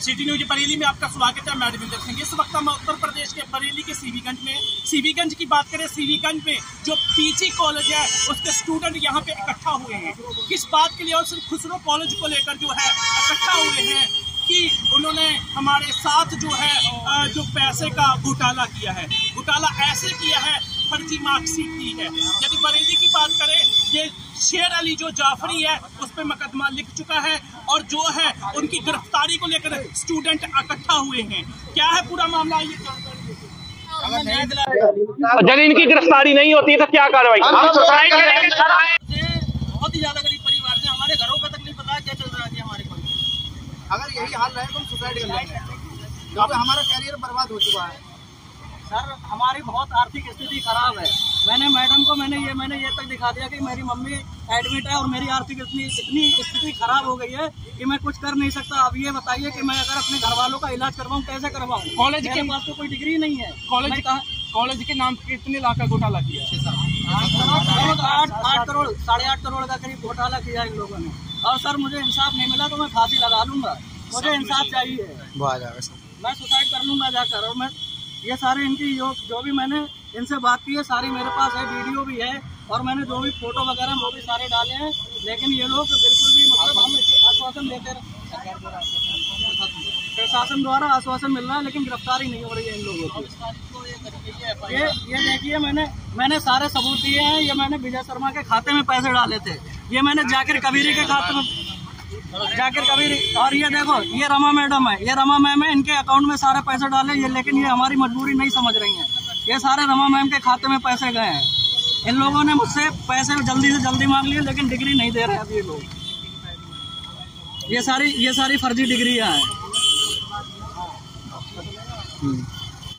City news Bareilly में आपका स्वागत है, मैं रविंदर सिंह। इस वक्त हम उत्तर प्रदेश के बरेली के सीवीगंज में सीवीगंज की बात करें सीवीगंज में जो पीजी कॉलेज है, उसके स्टूडेंट यहाँ पे इकट्ठा हुए हैं। किस बात के लिए? और सिर्फ़ खुसरो कॉलेज को लेकर जो है, इकट्ठा हुए हैं कि उन्होंने हमारे साथ जो है जो पैसे का घोटाला किया है। घोटाला ऐसे किया है, फर्जी मार्कशीट की है। यदि बरेली की बात करें ये शेर अली जो जाफरी है उस पर मुकदमा लिख चुका है और जो है उनकी गिरफ्तारी को लेकर स्टूडेंट इकट्ठा हुए हैं। क्या है पूरा मामला? ये यदि इनकी गिरफ्तारी नहीं होती तो क्या कार्रवाई? बहुत ही ज़्यादा गरीब परिवार से हमारे घरों का तक नहीं पता क्या चल रहा है हमारे अगर यही हाल रहे तो हम सुसाइड कर लेंगे। हमारा करियर बर्बाद हो चुका है। सर हमारी बहुत आर्थिक स्थिति खराब है। मैंने मैडम को मैंने ये मैंने ये तक दिखा दिया कि मेरी मम्मी एडमिट है और मेरी आर्थिक इतनी इतनी स्थिति खराब हो गई है कि मैं कुछ कर नहीं सकता। अब ये बताइए कि मैं अगर अपने घर वालों का इलाज करवाऊँ कैसे करवाऊँ? कॉलेज के पास तो कोई डिग्री नहीं है। कॉलेज का कॉलेज के नाम कितने लाख का घोटाला किया आठ आठ करोड़ साढ़े आठ करोड़ का करीब घोटाला किया इन लोगों ने। और सर मुझे इंसाफ नहीं मिला तो मैं फांसी लगा लूँगा। मुझे इंसाफ चाहिए। मैं सुसाइड कर लूँगा जाकर और मैं ये सारे इनकी जो जो भी मैंने इनसे बात की है, सारी मेरे पास है, वीडियो भी है, और मैंने जो भी फ़ोटो वगैरह, वो भी सारे डाले हैं। लेकिन ये लोग बिल्कुल भी मतलब हम आश्वासन देते रहे। प्रशासन द्वारा आश्वासन मिल रहा है, लेकिन गिरफ्तारी नहीं हो रही है इन लोगों की। ये ये देखिए, मैंने मैंने सारे सबूत दिए हैं, ये मैंने विजय शर्मा के खाते में पैसे डाले थे। ये मैंने जाकिर कबीरी के खाते में जाकिर कभी और ये देखो, ये रमा मैडम है, ये रमा मैम है, इनके अकाउंट में सारे पैसे डाले, ये लेकिन ये हमारी मजबूरी नहीं समझ रही है। ये सारे रमा मैम के खाते में पैसे गए हैं। इन लोगों ने मुझसे पैसे जल्दी से जल्दी मांग लिए, लेकिन डिग्री नहीं दे रहे अभी ये लोग। ये सारी ये सारी फर्जी डिग्रियाँ हैं।